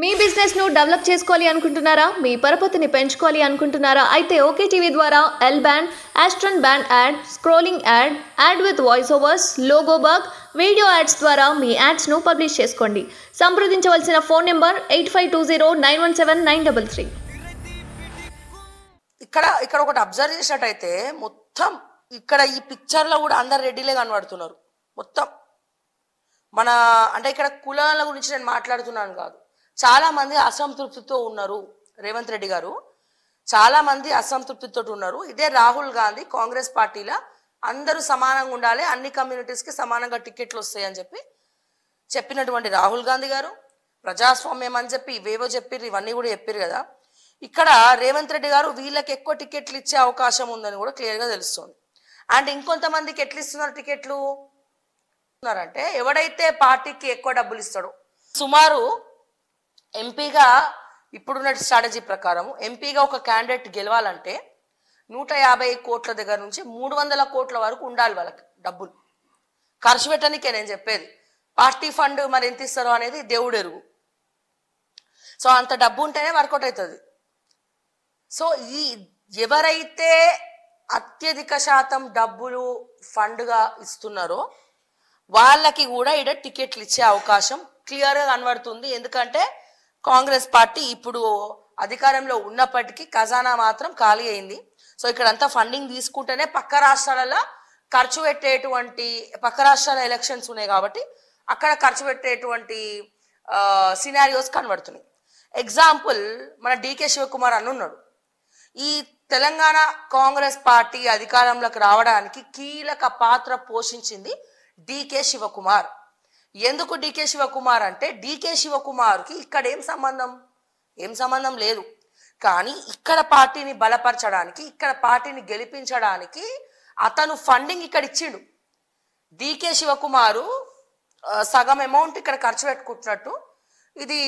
మీ బిజినెస్ను డెవలప్ చేసుకోవాలి అనుకుంటున్నారా? మీ పరపతిని పెంచుకోవాలి అనుకుంటున్నారా? అయితే ఓకే టీవీ ద్వారా L band Aston band ad scrolling ad ad with voice overs logo bug video ads ద్వారా మీ యాడ్స్ను పబ్లిష్ చేసుకోండి. సంప్రదించవలసిన phone number eight five two zero nine one seven nine double three ఇక్కడ ఇక్కడ ఒకటి అబ్జర్వ్ చేసినట్టయితే మొత్తం ఇక్కడ ఈ పిక్చర్లో కూడా అందరు రెడ్డిలే కనబడుతున్నారు. మొత్తం. మన అంటే ఇక్కడ కులాల గురించి నేను మాట్లాడుతున్నాను కాదు. చాలా మంది అసంతృప్తితో ఉన్నారు రేవంత్ రెడ్డి గారు. చాలామంది అసంతృప్తితో ఉన్నారు. ఇదే రాహుల్ గాంధీ కాంగ్రెస్ పార్టీలో అందరూ సమానంగా ఉండాలి అన్ని కమ్యూనిటీస్కి సమానంగా టికెట్లు వస్తాయని చెప్పి చెప్పినటువంటి రాహుల్ గాంధీ గారు ప్రజాస్వామ్యం అని చెప్పి ఇవేవో చెప్పిర్రు ఇవన్నీ కూడా చెప్పారు కదా. ఇక్కడ రేవంత్ రెడ్డి గారు వీళ్ళకి ఎక్కువ టికెట్లు ఇచ్చే అవకాశం ఉందని కూడా క్లియర్గా తెలుస్తుంది. అండ్ ఇంకొంతమందికి ఎట్లు ఇస్తున్నారు టికెట్లు అంటే ఎవడైతే పార్టీకి ఎక్కువ డబ్బులు ఇస్తాడో సుమారు ఎంపీగా ఇప్పుడున్న స్ట్రాటజీ ప్రకారం ఎంపీగా ఒక క్యాండిడేట్ గెలవాలంటే నూట యాభై కోట్ల దగ్గర నుంచి మూడు వందల కోట్ల వరకు ఉండాలి వాళ్ళకి డబ్బులు. ఖర్చు పెట్టడానికే నేను చెప్పేది. పార్టీ ఫండ్ మరి ఎంత ఇస్తారో అనేది దేవుడు ఎరుగు. సో అంత డబ్బు ఉంటేనే వర్కౌట్ అవుతుంది. సో ఈ ఎవరైతే అత్యధిక శాతం డబ్బులు ఫండ్గా ఇస్తున్నారో వాళ్ళకి కూడా ఇక్కడ టికెట్లు ఇచ్చే అవకాశం క్లియర్గా కనబడుతుంది. ఎందుకంటే కాంగ్రెస్ పార్టీ ఇప్పుడు అధికారంలో ఉన్నప్పటికీ ఖజానా మాత్రం ఖాళీ అయింది. సో ఇక్కడంతా ఫండింగ్ తీసుకుంటేనే పక్క రాష్ట్రాలలో ఖర్చు పెట్టేటువంటి పక్క రాష్ట్రాల ఎలక్షన్స్ ఉన్నాయి కాబట్టి అక్కడ ఖర్చు పెట్టేటువంటి సినారియోస్ కనబడుతున్నాయి. ఎగ్జాంపుల్ మన డికే శివకుమార్ అని ఉన్నాడు. ఈ తెలంగాణ కాంగ్రెస్ పార్టీ అధికారంలోకి రావడానికి కీలక పాత్ర పోషించింది డికే శివకుమార్ ఎందుకు డికే శివకుమార్ అంటే డికే శివకుమార్కి ఇక్కడ ఏం సంబంధం? ఏం సంబంధం లేదు. కానీ ఇక్కడ పార్టీని బలపరచడానికి ఇక్కడ పార్టీని గెలిపించడానికి అతను ఫండింగ్ ఇక్కడ ఇచ్చిండు. డికే శివకుమారు సగం అమౌంట్ ఇక్కడ ఖర్చు పెట్టుకుంటున్నట్టు. ఇది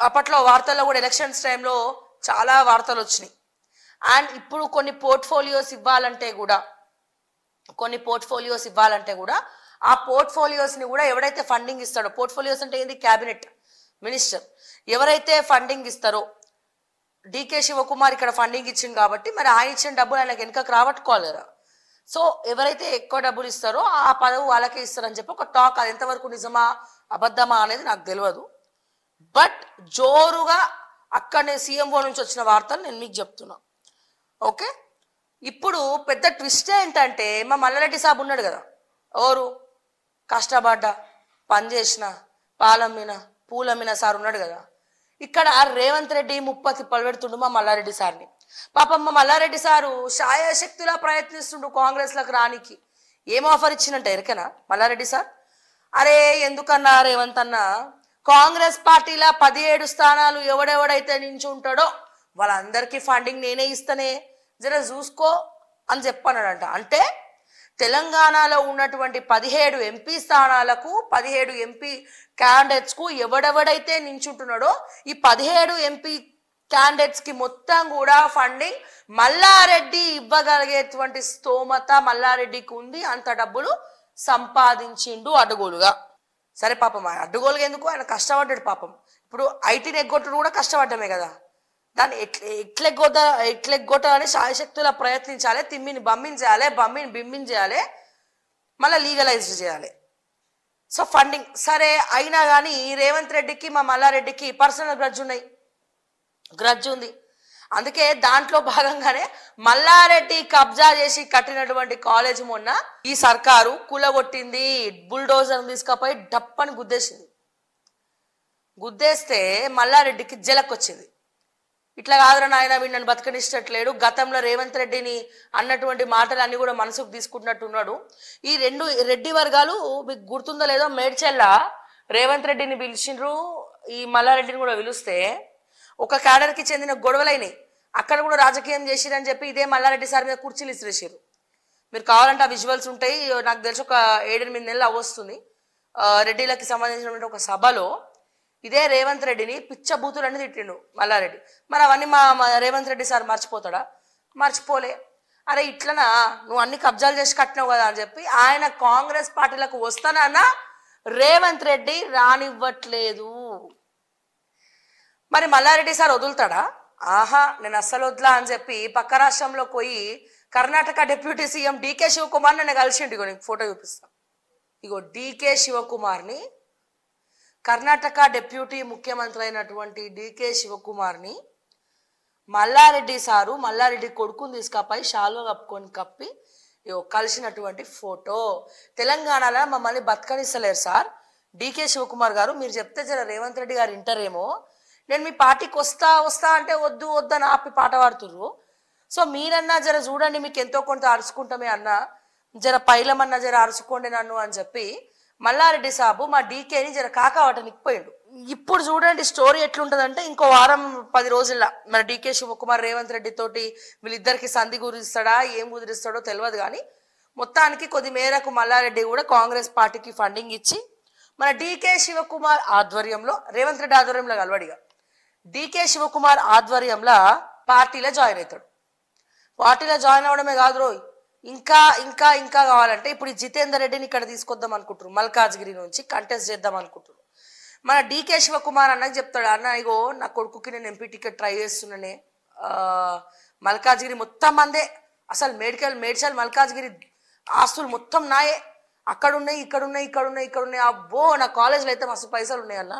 అప్పట్లో వార్తల్లో కూడా ఎలక్షన్స్ టైంలో చాలా వార్తలు వచ్చినాయి. అండ్ ఇప్పుడు కొన్ని పోర్ట్ఫోలియోస్ ఇవ్వాలంటే కూడా కొన్ని పోర్ట్ఫోలియోస్ ఇవ్వాలంటే కూడా ఆ పోర్ట్ఫోలియోస్ని కూడా ఎవడైతే ఫండింగ్ ఇస్తాడో పోర్ట్ఫోలియోస్ అంటే ఏంది? క్యాబినెట్ మినిస్టర్ ఎవరైతే ఫండింగ్ ఇస్తారో డికే శివకుమార్ ఇక్కడ ఫండింగ్ ఇచ్చింది కాబట్టి మరి ఆయన ఇచ్చిన డబ్బులు ఆయనకు వెనుకకు రాబట్టుకోవాలి కదా సో ఎవరైతే ఎక్కువ డబ్బులు ఇస్తారో ఆ పదవి వాళ్ళకే ఇస్తారని చెప్పి ఒక టాక్ అది ఎంతవరకు నిజమా అబద్ధమా అనేది నాకు తెలియదు బట్ జోరుగా అక్కడనే సీఎంఓ నుంచి వచ్చిన వార్తలు నేను మీకు చెప్తున్నా. ఓకే ఇప్పుడు పెద్ద ట్విస్ట్ ఏంటంటే మా మల్లారెడ్డి సాబ్ ఉన్నాడు కదా ఎవరు? కష్టపడ్డా పని చేసిన పాలమ్మిన పూలమ్మిన సార్ ఉన్నాడు కదా. ఇక్కడ రేవంత్ రెడ్డి ముప్ప తిప్పలు పెడుతుండు మా మల్లారెడ్డి సార్ని. పాపం మా మల్లారెడ్డి సారు శాయశక్తిలా ప్రయత్నిస్తుండు కాంగ్రెస్లకు రానికి. ఏం ఆఫర్ ఇచ్చినంట ఎరకనా మల్లారెడ్డి సార్? అరే ఎందుకన్నా రేవంత్ అన్న? కాంగ్రెస్ పార్టీలో పదిహేడు స్థానాలు ఎవడెవడైతే నించుంటాడో వాళ్ళందరికీ ఫండింగ్ నేనే ఇస్తానే. జర చూసుకో అని చెప్పన్నాడంట. అంటే తెలంగాణలో ఉన్నటువంటి పదిహేడు ఎంపీ స్థానాలకు పదిహేడు ఎంపీ క్యాండిడేట్స్కు ఎవడెవడైతే నించుంటున్నాడో ఈ పదిహేడు ఎంపీ క్యాండిడేట్స్కి మొత్తం కూడా ఫండింగ్ మల్లారెడ్డి ఇవ్వగలిగేటువంటి స్తోమత మల్లారెడ్డికి ఉంది. అంత డబ్బులు సంపాదించిండు అడ్డగోలుగా. సరే పాపం ఆయన ఎందుకు? ఆయన కష్టపడ్డాడు పాపం. ఇప్పుడు ఐటీని ఎగ్గొట్టడం కూడా కష్టపడ్డమే కదా. దాన్ని ఎట్ల ఎట్లెగ్గొట్ట ఎట్లెగ్గొట్టాలని శాయశక్తులా ప్రయత్నించాలి తిమ్మిని బమ్మించాలి బమ్మిని బిమ్మించాలి మళ్ళీ లీగలైజ్ చేయాలి. సో ఫండింగ్ సరే అయినా కానీ రేవంత్ రెడ్డికి మా మల్లారెడ్డికి పర్సనల్ గ్రడ్జ్ ఉన్నాయి. గ్రడ్జ్ ఉంది. అందుకే దాంట్లో భాగంగానే మల్లారెడ్డి కబ్జా చేసి కట్టినటువంటి కాలేజ్ మొన్న ఈ సర్కారు కూలగొట్టింది బుల్డోజర్ తీసుకపోయి డప్పని గుద్దేసింది. గుద్దేస్తే మల్లారెడ్డికి జలకొచ్చింది. ఇట్లా కాదురా నాయన వీడు నన్ను బతకనిచ్చట్లేడు గతంలో రేవంత్ రెడ్డిని అన్నటువంటి మాటలు అన్ని కూడా మనసుకు తీసుకుంటున్నట్టున్నాడు. ఈ రెండు రెడ్డి వర్గాలు మీకు గుర్తుందో లేదో మేడ్చెల్ల రేవంత్ రెడ్డిని పిలిచిండ్రు ఈ మల్లారెడ్డిని కూడా పిలిస్తే ఒక క్యాడర్కి చెందిన గొడవలైనాయి. అక్కడ కూడా రాజకీయం చేసిరని చెప్పి ఇదే మల్లారెడ్డి సార్ మీద కుర్చీలు ఇసిరేసారు మీరు కావాలంటే ఆ విజువల్స్ ఉంటాయి. నాకు తెలిసి ఒక ఏడెనిమిది నెలలు అవస్తుంది రెడ్డిలకి సంబంధించినటువంటి ఒక సభలో ఇదే రేవంత్ రెడ్డిని పిచ్చబూతులన్నీ తిట్టిండు మల్లారెడ్డి. మరి అవన్నీ మా రేవంత్ రెడ్డి సార్ మర్చిపోతాడా? మర్చిపోలే. అరే ఇట్లనా? నువ్వు అన్ని కబ్జాలు చేసి కట్టినావు కదా అని చెప్పి ఆయన కాంగ్రెస్ పార్టీలకు వస్తానన్నా రేవంత్ రెడ్డి రానివ్వట్లేదు. మరి మల్లారెడ్డి సార్ వదులుతాడా? ఆహా నేను అస్సలు వద్దులా అని చెప్పి పక్క రాష్ట్రంలో పోయి Karnataka deputy CM DK Shivakumar నన్ను కలిసిండు. ఇగో నీకు ఫోటో చూపిస్తాను ఇగో డీకే శివకుమార్ని కర్ణాటక డిప్యూటీ ముఖ్యమంత్రి అయినటువంటి డీకే శివకుమార్ని మల్లారెడ్డి సారు మల్లారెడ్డి కొడుకుని తీసుకపోయి షాల్వ కప్పుకొని కప్పి ఇగో కలిసినటువంటి ఫోటో. తెలంగాణలో మమ్మల్ని బతకనిస్తలేరు సార్. డీకే శివకుమార్ గారు మీరు చెప్తే జర రేవంత్ రెడ్డి గారు ఇంటరేమో నేను మీ పార్టీకి వస్తా వస్తా అంటే వద్దు వద్దని ఆపి పాట పాడుతుర్రు. సో మీరన్నా జర చూడండి మీకు ఎంతో కొంత అరుచుకుంటామే అన్నా జర పైలమన్నా జర అరుచుకోండి నన్ను అని చెప్పి మల్లారెడ్డి సాబు మా డీకేని జర కాకావటానికి పోయాడు ఇప్పుడు చూడండి స్టోరీ ఎట్లుంటదంటే ఇంకో వారం పది రోజుల్లో మన డీకే శివకుమార్ రేవంత్ రెడ్డి తోటి వీళ్ళిద్దరికి సంధి కుదిరిస్తాడా ఏం కుదిరిస్తాడో తెలియదు కానీ మొత్తానికి కొద్ది మేరకు మల్లారెడ్డి కూడా కాంగ్రెస్ పార్టీకి ఫండింగ్ ఇచ్చి మన డీకే శివకుమార్ ఆధ్వర్యంలో రేవంత్ రెడ్డి ఆధ్వర్యంలో కలవడిగా డీకే శివకుమార్ ఆధ్వర్యంలో పార్టీలో జాయిన్ అవుతాడు పార్టీలో జాయిన్ అవడమే కాదు రోయ్. ఇంకా ఇంకా ఇంకా కావాలంటే ఇప్పుడు ఈ జితేందర్ రెడ్డిని ఇక్కడ తీసుకొద్దాం అనుకుంటున్నారు. మల్కాజ్గిరి నుంచి కంటెస్ట్ చేద్దాం అనుకుంటున్నారు. మన డీకే శివకుమార్ అన్నకి చెప్తాడు అన్న ఇగో నా కొడుకుకి నేను ఎంపీ టికెట్ ట్రై చేస్తున్నానే. మల్కాజ్గిరి మొత్తం మందే అసలు మేడికల్ మేడ్చల్ మల్కాజ్గిరి ఆస్తులు మొత్తం నాయే. అక్కడ ఉన్నాయి ఇక్కడ ఉన్నాయి ఇక్కడ ఉన్నాయి ఇక్కడ ఉన్నాయి అబ్బో నా కాలేజ్లో అయితే మస్తు పైసలు ఉన్నాయి అన్న.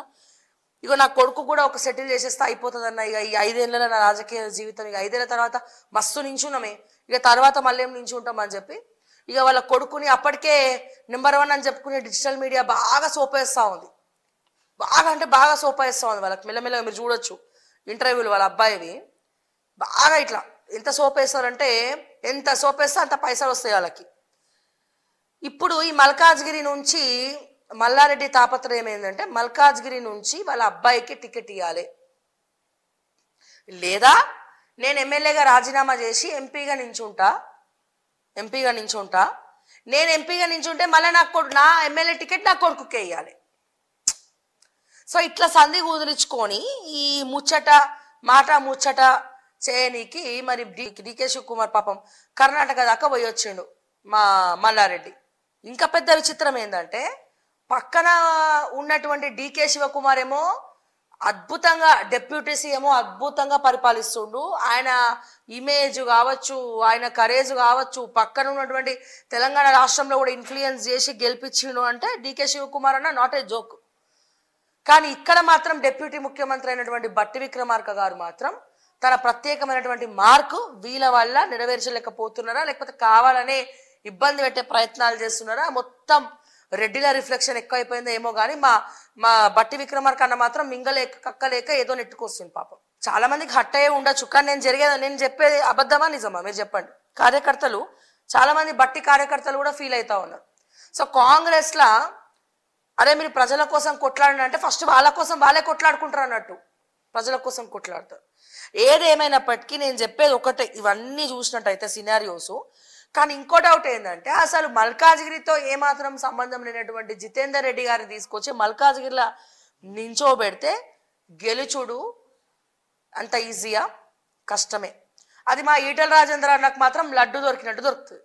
ఇగో నా కొడుకు కూడా ఒక సెటిల్ చేసేస్తే అయిపోతుంది అన్న ఇక ఈ ఐదేళ్ళ నా రాజకీయ జీవితం ఇక ఐదేళ్ళ తర్వాత మస్తు నించున్నామే. ఇక తర్వాత మళ్ళీ ఏం నించుంటాం అని చెప్పి ఇక వాళ్ళ కొడుకుని అప్పటికే నెంబర్ వన్ అని చెప్పుకునే డిజిటల్ మీడియా బాగా సోపేస్తూ ఉంది. బాగా అంటే బాగా సోపేస్తూ ఉంది వాళ్ళకి. మెల్లమెల్లగా మీరు చూడొచ్చు ఇంటర్వ్యూలు వాళ్ళ అబ్బాయివి. బాగా ఇట్లా ఎంత సోపేస్తారంటే ఎంత సోపేస్తే అంత పైసలు వస్తాయి వాళ్ళకి. ఇప్పుడు ఈ మల్కాజ్గిరి నుంచి మల్లారెడ్డి తాపత్రయం ఏంటంటే మల్కాజ్గిరి నుంచి వాళ్ళ అబ్బాయికి టికెట్ ఇవ్వాలి లేదా నేను ఎమ్మెల్యేగా రాజీనామా చేసి ఎంపీగా నించుంటా. ఎంపీగా నించుంటా. నేను ఎంపీగా నించుంటే మళ్ళీ నాకు కొడు- నా ఎమ్మెల్యే టికెట్ నా కొడుకుకే ఇవ్వాలి సో ఇట్లా సంధి కుదిరించుకొని ఈ ముచ్చట మాట ముచ్చట చేయనీకి మరి డి డికే శివకుమార్ పాపం కర్ణాటక దాకా పోయి వచ్చిండు మా మల్లారెడ్డి. ఇంకా పెద్ద విచిత్రం ఏంటంటే పక్కన ఉన్నటువంటి డికే శివకుమార్ ఏమో అద్భుతంగా డెప్యూటీ సీఎం అద్భుతంగా పరిపాలిస్తుండు. ఆయన ఇమేజ్ కావచ్చు ఆయన కరేజ్ కావచ్చు పక్కన ఉన్నటువంటి తెలంగాణ రాష్ట్రంలో కూడా ఇన్ఫ్లుయెన్స్ చేసి గెలిపించిండు అంటే డికే శివకుమార్ అన్న నాట్ ఏ జోక్ కానీ ఇక్కడ మాత్రం డెప్యూటీ ముఖ్యమంత్రి అయినటువంటి బట్టి విక్రమార్క గారు మాత్రం తన ప్రత్యేకమైనటువంటి మార్కు వీళ్ళ వల్ల నెరవేర్చలేకపోతున్నారా లేకపోతే కావాలనే ఇబ్బంది పెట్టే ప్రయత్నాలు చేస్తున్నారా మొత్తం రెడ్డిల రిఫ్లెక్షన్ ఎక్కువైపోయిందో ఏమో కానీ మా మా బట్టి విక్రమార్క అన్న మాత్రం మింగలేక కక్కలేక ఏదో నెట్టుకొస్తుంది పాపం. చాలా మందికి హట్ అయ్యే ఉండొచ్చు కానీ నేను జరిగేది నేను చెప్పేది అబద్ధమా నిజమా? మీరు చెప్పండి. కార్యకర్తలు చాలా మంది బట్టి కార్యకర్తలు కూడా ఫీల్ అవుతా ఉన్నారు. సో కాంగ్రెస్లా అరే మీరు ప్రజల కోసం కొట్లాడండి అంటే ఫస్ట్ వాళ్ళ కోసం వాళ్ళే కొట్లాడుకుంటారు అన్నట్టు. ప్రజల కోసం కొట్లాడతారు. ఏది నేను చెప్పేది ఒకటే ఇవన్నీ చూసినట్టయితే సినారియోస్ కానీ ఇంకో డౌట్ ఏంటంటే అసలు మల్కాజ్గిరితో ఏమాత్రం సంబంధం లేనటువంటి జితేందర్ రెడ్డి గారిని తీసుకొచ్చి మల్కాజ్గిరిలో నించోబెడితే గెలుచుడు అంత ఈజీయా కష్టమే. అది మా ఈటల రాజేంద్ర అన్నకు మాత్రం లడ్డు దొరికినట్టు దొరుకుతుంది.